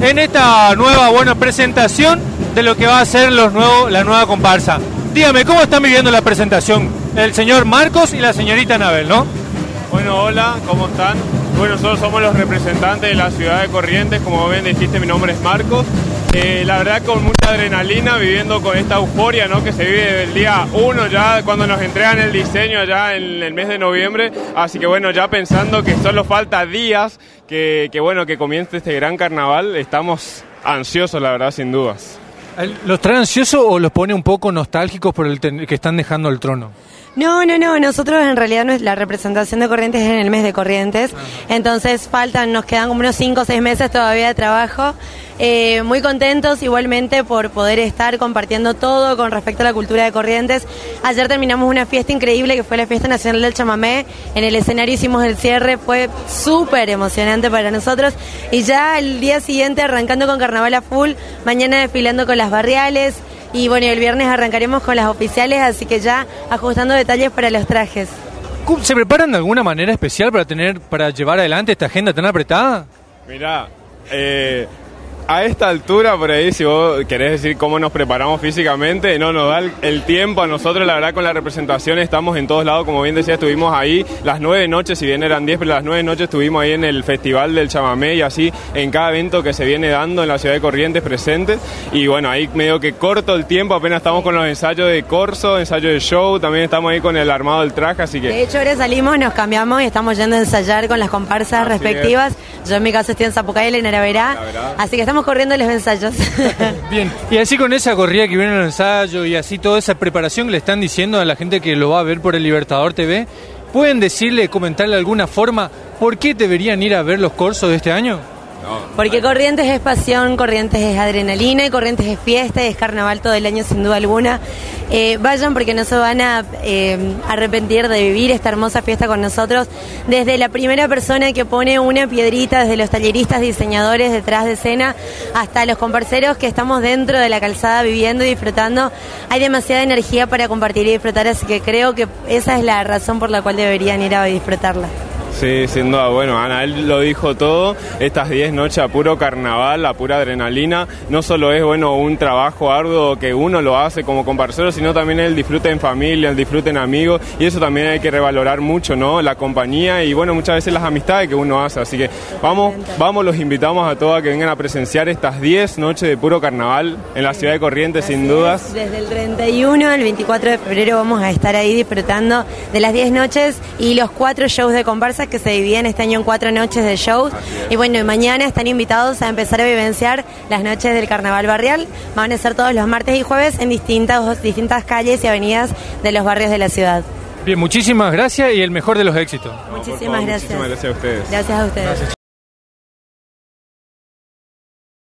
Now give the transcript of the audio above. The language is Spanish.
en esta nueva buena presentación de lo que va a ser los la nueva comparsa. Dígame, ¿cómo están viviendo la presentación? El señor Marcos y la señorita Anabel, ¿no? Bueno, hola, ¿cómo están? Bueno, nosotros somos los representantes de la ciudad de Corrientes, como ven dijiste, mi nombre es Marcos. Eh, la verdad con mucha adrenalina, viviendo con esta euforia ¿no? que se vive desde el día 1 ya, cuando nos entregan el diseño ya en el mes de noviembre. Así que bueno, ya pensando que solo falta días que, que bueno, que comience este gran carnaval, estamos ansiosos, la verdad, sin dudas. ¿Los trae ansiosos o los pone un poco nostálgicos por el que están dejando el trono? No, no, no. Nosotros en realidad la representación de Corrientes es en el mes de Corrientes. Entonces faltan, nos quedan como unos 5 o 6 meses todavía de trabajo. Eh, muy contentos igualmente por poder estar compartiendo todo con respecto a la cultura de Corrientes. Ayer terminamos una fiesta increíble que fue la Fiesta Nacional del Chamamé. En el escenario hicimos el cierre, fue súper emocionante para nosotros. Y ya el día siguiente arrancando con Carnaval a full, mañana desfilando con las barriales. Y bueno, el viernes arrancaremos con las oficiales, así que ya ajustando detalles para los trajes. ¿Se preparan de alguna manera especial para tener, para llevar adelante esta agenda tan apretada? Mira, eh, a esta altura, por ahí, si vos querés decir cómo nos preparamos físicamente, no nos da el, tiempo a nosotros, la verdad, con la representación estamos en todos lados, como bien decía, estuvimos ahí las nueve noches, si bien eran diez, pero las nueve noches estuvimos ahí en el Festival del Chamamé y así en cada evento que se viene dando en la ciudad de Corrientes presentes. Y bueno, ahí medio que corto el tiempo, apenas estamos con los ensayos de corso, ensayos de show, también estamos ahí con el armado del traje, así que... De hecho, ahora salimos, nos cambiamos y estamos yendo a ensayar con las comparsas respectivas. Yo en mi caso estoy en Zapucay, en Naravera, así que estamos corriendo los ensayos. Bien, y así con esa corrida que viene en el ensayo y así toda esa preparación que le están diciendo a la gente que lo va a ver por el Libertador TV, ¿pueden decirle, comentarle de alguna forma por qué deberían ir a ver los cursos de este año? Porque Corrientes es pasión, Corrientes es adrenalina, y Corrientes es fiesta y es carnaval todo el año sin duda alguna. Eh, vayan porque no se van a eh, arrepentir de vivir esta hermosa fiesta con nosotros. Desde la primera persona que pone una piedrita, desde los talleristas, diseñadores detrás de escena, hasta los comparceros que estamos dentro de la calzada viviendo y disfrutando. Hay demasiada energía para compartir y disfrutar, así que creo que esa es la razón por la cual deberían ir a disfrutarla. Sí, sin duda, bueno, Ana, él lo dijo todo, estas 10 noches a puro carnaval, a pura adrenalina, no solo es, bueno, un trabajo arduo que uno lo hace como comparsero, sino también el disfrute en familia, el disfrute en amigos, y eso también hay que revalorar mucho, ¿no? La compañía y, bueno, muchas veces las amistades que uno hace, así que vamos, vamos, los invitamos a todos a que vengan a presenciar estas 10 noches de puro carnaval en la ciudad de Corrientes, sin dudas. Desde el 31 al 24 de febrero vamos a estar ahí disfrutando de las 10 noches y los cuatro shows de comparsa que se dividen este año en cuatro noches de shows. Y bueno, mañana están invitados a empezar a vivenciar las noches del Carnaval Barrial. Van a ser todos los martes y jueves en distintas, distintas calles y avenidas de los barrios de la ciudad. Bien, muchísimas gracias y el mejor de los éxitos. Muchísimas gracias. Muchísimas gracias a ustedes. Gracias a ustedes.